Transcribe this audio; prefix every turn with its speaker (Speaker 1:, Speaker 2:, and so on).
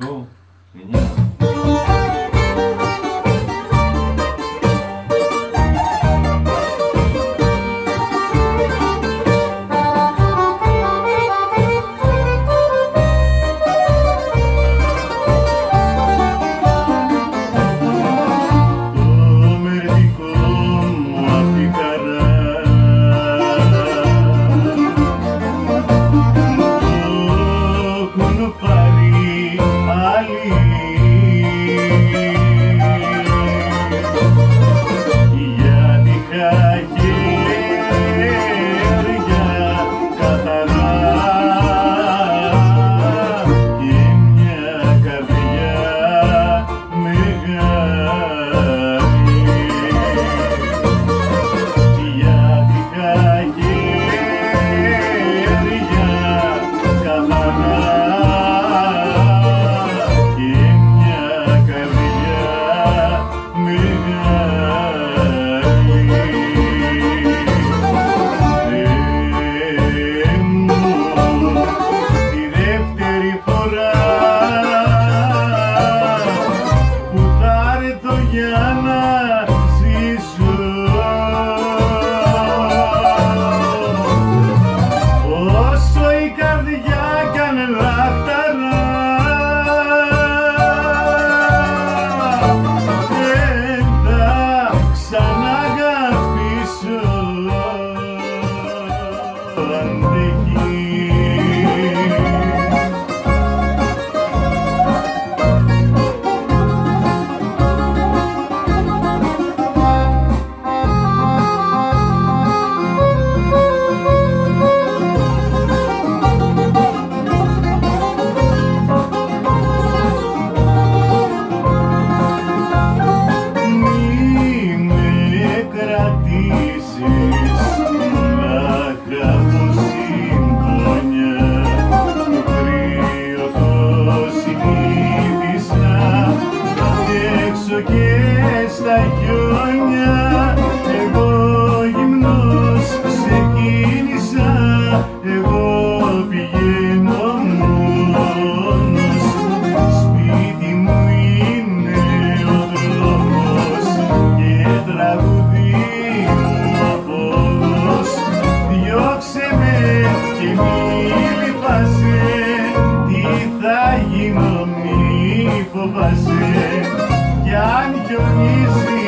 Speaker 1: うん。Χιόνια Εγώ γυμνός ξεκίνησα. Εγώ πηγαίνω μόνος. Σπίτι μου είναι ο δρόμος και τραγουδί μου απόδος Διώξε με και μη λυπάσαι. Τι θα γίνω μη φοβάσαι. Κι αν χιονίζει